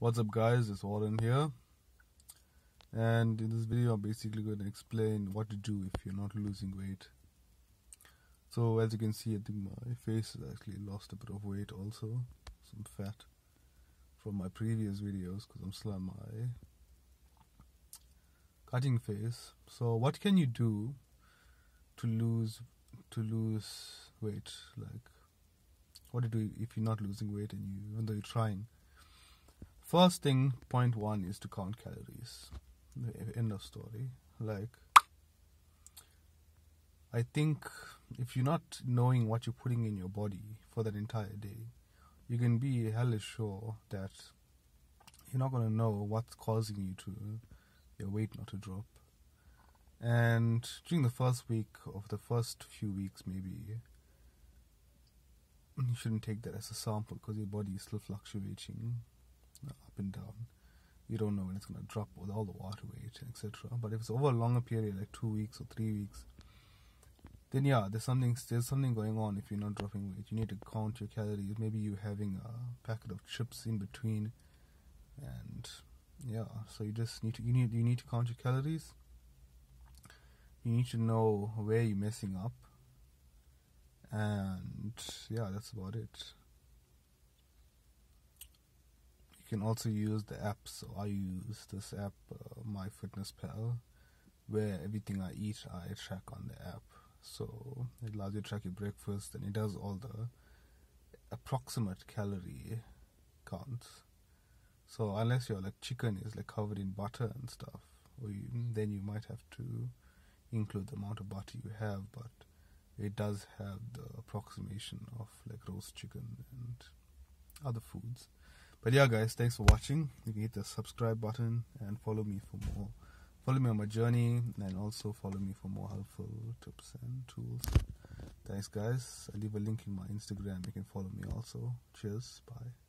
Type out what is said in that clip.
What's up guys, it's Warren here. And in this video I'm basically going to explain what to do if you're not losing weight. So as you can see I think my face has actually lost a bit of weight also, some fat from my previous videos because I'm still on my cutting phase. So what can you do to lose to lose weight? Like what to do if you're not losing weight and you even though you're trying first thing point one is to count calories. End of story. Like i think if you're not knowing what you're putting in your body for that entire day you can be hellish sure that you're not going to know what's causing you to your weight not to drop. And during the first week of the first few weeks maybe you shouldn't take that as a sample because your body is still fluctuating up and down. You don't know when it's going to drop with all the water weight, etc. But if it's over a longer period, like two weeks or three weeks, then yeah, there's something there's something going on. If you're not dropping weight, you need to count your calories. Maybe you're having a packet of chips in between, and yeah, so you just need to you need you need to count your calories. You need to know where you're messing up and yeah that's about it you can also use the app so i use this app uh, myfitnesspal where everything i eat i track on the app so it allows you to track your breakfast and it does all the approximate calorie counts so unless your like chicken is like covered in butter and stuff or you, then you might have to include the amount of butter you have but it does have the approximation of like roast chicken and other foods. But yeah, guys, thanks for watching. You can hit the subscribe button and follow me for more. Follow me on my journey and also follow me for more helpful tips and tools. Thanks, guys. I leave a link in my Instagram. You can follow me also. Cheers. Bye.